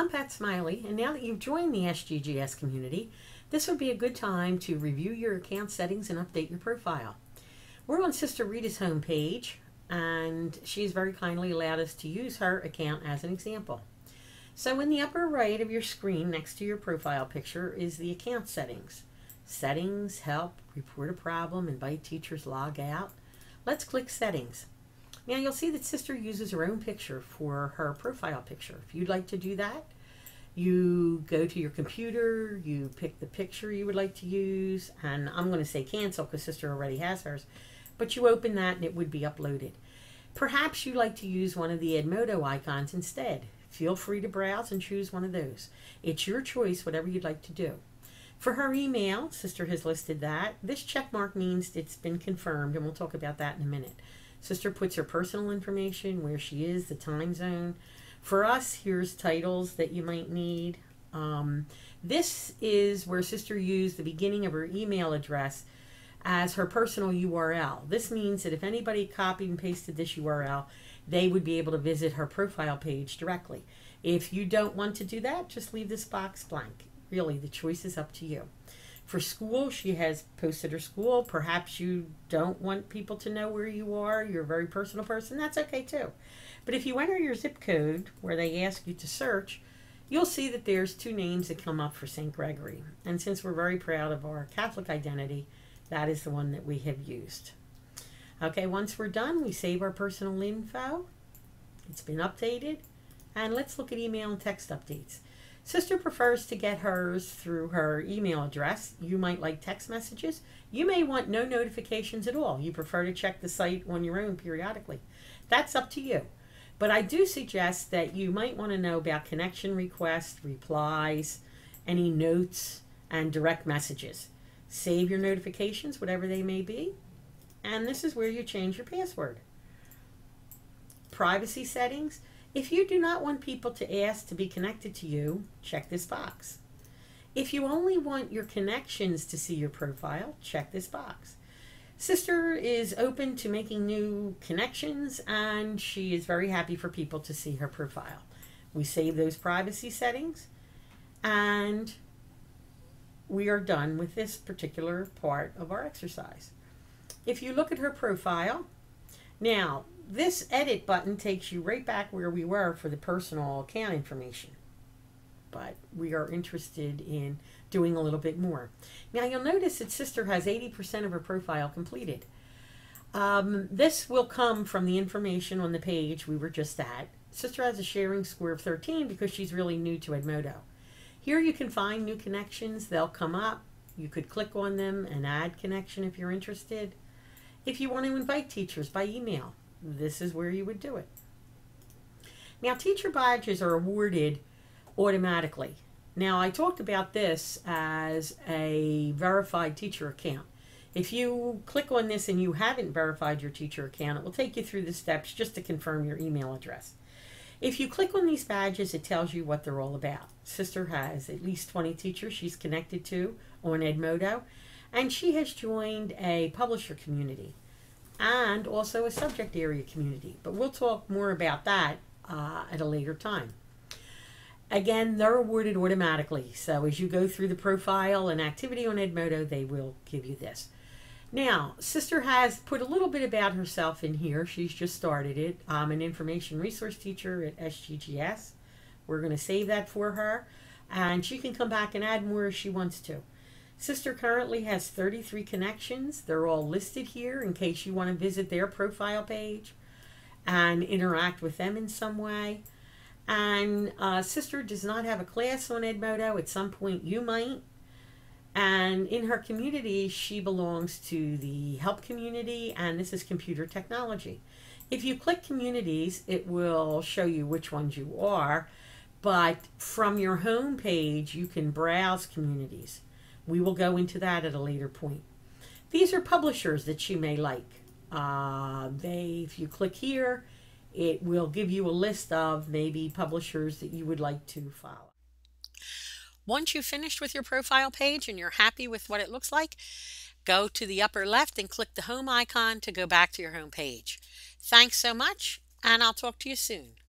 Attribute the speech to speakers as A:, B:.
A: I'm Pat Smiley, and now that you've joined the SGGS community, this would be a good time to review your account settings and update your profile. We're on Sister Rita's homepage, and she's very kindly allowed us to use her account as an example. So in the upper right of your screen next to your profile picture is the account settings. Settings, help, report a problem, invite teachers, log out. Let's click settings. Now you'll see that Sister uses her own picture for her profile picture. If you'd like to do that, you go to your computer, you pick the picture you would like to use, and I'm going to say cancel because Sister already has hers, but you open that and it would be uploaded. Perhaps you like to use one of the Edmodo icons instead. Feel free to browse and choose one of those. It's your choice, whatever you'd like to do. For her email, Sister has listed that. This check mark means it's been confirmed, and we'll talk about that in a minute. Sister puts her personal information, where she is, the time zone. For us, here's titles that you might need. Um, this is where Sister used the beginning of her email address as her personal URL. This means that if anybody copied and pasted this URL, they would be able to visit her profile page directly. If you don't want to do that, just leave this box blank. Really, the choice is up to you. For school, she has posted her school. Perhaps you don't want people to know where you are. You're a very personal person. That's okay too. But if you enter your zip code where they ask you to search, you'll see that there's two names that come up for St. Gregory. And since we're very proud of our Catholic identity, that is the one that we have used. Okay, once we're done, we save our personal info. It's been updated. And let's look at email and text updates. Sister prefers to get hers through her email address. You might like text messages. You may want no notifications at all. You prefer to check the site on your own periodically. That's up to you. But I do suggest that you might want to know about connection requests, replies, any notes, and direct messages. Save your notifications, whatever they may be. And this is where you change your password. Privacy settings. If you do not want people to ask to be connected to you, check this box. If you only want your connections to see your profile, check this box. Sister is open to making new connections and she is very happy for people to see her profile. We save those privacy settings and we are done with this particular part of our exercise. If you look at her profile, now this edit button takes you right back where we were for the personal account information. But we are interested in doing a little bit more. Now you'll notice that Sister has 80% of her profile completed. Um, this will come from the information on the page we were just at. Sister has a sharing score of 13 because she's really new to Edmodo. Here you can find new connections. They'll come up. You could click on them and add connection if you're interested. If you want to invite teachers by email, this is where you would do it. Now, teacher badges are awarded automatically. Now, I talked about this as a verified teacher account. If you click on this and you haven't verified your teacher account, it will take you through the steps just to confirm your email address. If you click on these badges, it tells you what they're all about. Sister has at least 20 teachers she's connected to on Edmodo, and she has joined a publisher community and also a subject area community. But we'll talk more about that uh, at a later time. Again, they're awarded automatically. So as you go through the profile and activity on Edmodo, they will give you this. Now, Sister has put a little bit about herself in here. She's just started it. I'm an information resource teacher at SGGS. We're going to save that for her. And she can come back and add more if she wants to. Sister currently has 33 connections. They're all listed here in case you want to visit their profile page and interact with them in some way. And uh, Sister does not have a class on Edmodo. At some point, you might. And in her community, she belongs to the help community, and this is computer technology. If you click communities, it will show you which ones you are. But from your home page, you can browse communities. We will go into that at a later point. These are publishers that you may like. Uh, they, if you click here, it will give you a list of maybe publishers that you would like to follow. Once you've finished with your profile page and you're happy with what it looks like, go to the upper left and click the home icon to go back to your home page. Thanks so much, and I'll talk to you soon.